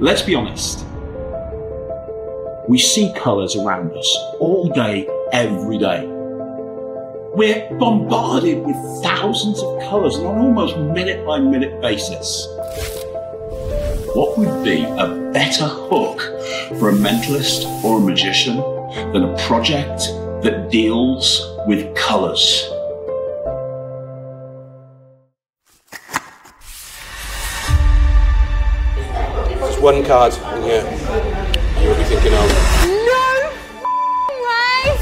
Let's be honest. We see colours around us all day, every day. We're bombarded with thousands of colours on an almost minute by minute basis. What would be a better hook for a mentalist or a magician than a project that deals with colours? One card in here you will be thinking of. No way!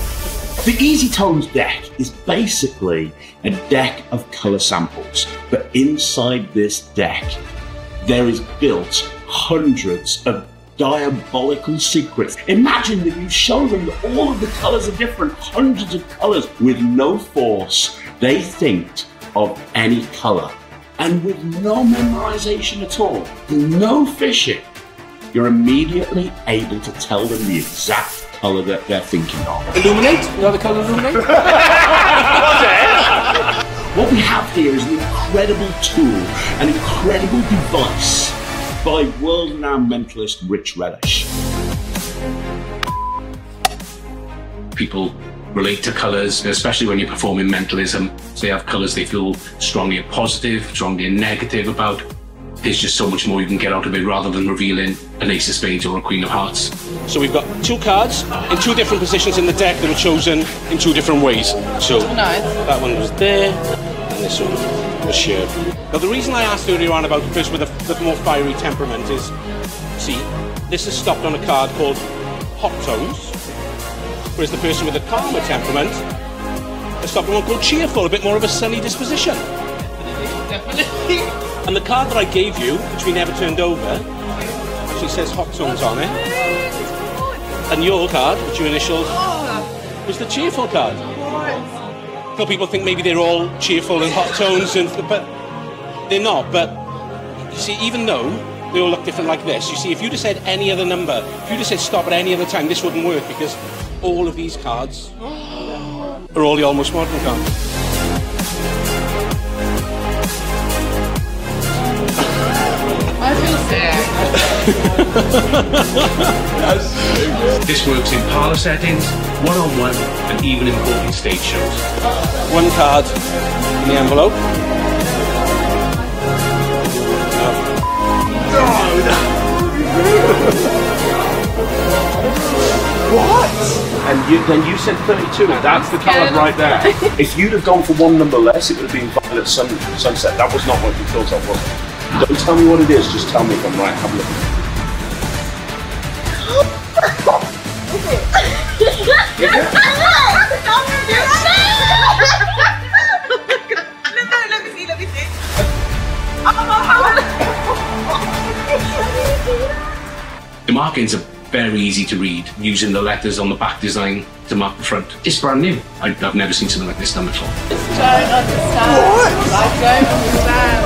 The Easy Tones deck is basically a deck of colour samples, but inside this deck, there is built hundreds of diabolical secrets. Imagine that you show them that all of the colours are different, hundreds of colours with no force. They think of any colour. And with no memorization at all, no fishing, you're immediately able to tell them the exact colour that they're thinking of. Illuminate? You know the colour Illuminate? What we have here is an incredible tool, an incredible device by world renowned mentalist Rich Relish. people relate to colours, especially when you're performing mentalism. So they have colours they feel strongly positive, strongly negative about. There's just so much more you can get out of it rather than revealing an ace of spades or a queen of hearts. So we've got two cards in two different positions in the deck that were chosen in two different ways. So that one was there, and this one was here. Now the reason I asked earlier on about the person with a, the more fiery temperament is, see, this is stopped on a card called Hot Tones, whereas the person with a calmer temperament has stopped on one called Cheerful, a bit more of a sunny disposition. And the card that I gave you, which we never turned over, actually says Hot Tones on it. And your card, which you initialed, was the cheerful card. So people think maybe they're all cheerful and hot tones, and but they're not. But you see, even though they all look different like this, you see, if you'd have said any other number, if you'd have said stop at any other time, this wouldn't work because all of these cards are all the almost modern cards. This works in parlour settings, one-on-one, and even in important stage shows. One card in the envelope. What? And you, then you said 32. That's the card right there. if you'd have gone for one number less, it would have been Violet sun, Sunset. That was not what you thought of, was it? Don't tell me what it is, just tell me if I'm right. Have a look. The markings are very easy to read, using the letters on the back design to mark the front. It's brand new. I, I've never seen something like this done before. I Don't understand. What? I don't understand.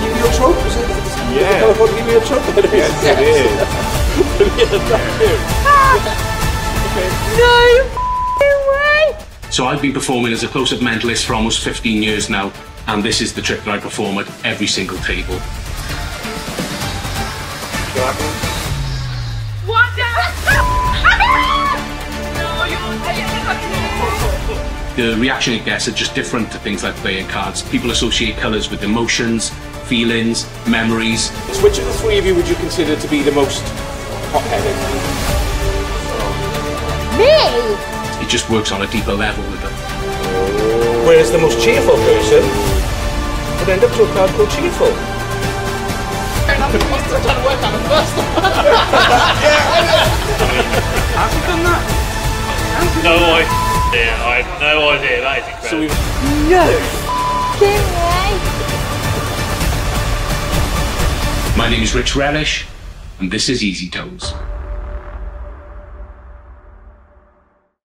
Keep your trope, is it? Yeah. Colour code, give me a trope. It is. Yes, it is. Brilliant, thank you. No way. So I've been performing as a close-up mentalist for almost 15 years now, and this is the trick that I perform at every single table. What the? no, The reaction it gets are just different to things like playing cards. People associate colours with emotions, feelings, memories. Which of the three of you would you consider to be the most hot-headed? Me! It just works on a deeper level with them. Whereas the most cheerful person would end up to a crowd called cheerful. No idea. I have no idea. That is incredible. So we've My name is Rich Relish, and this is Easy Tones.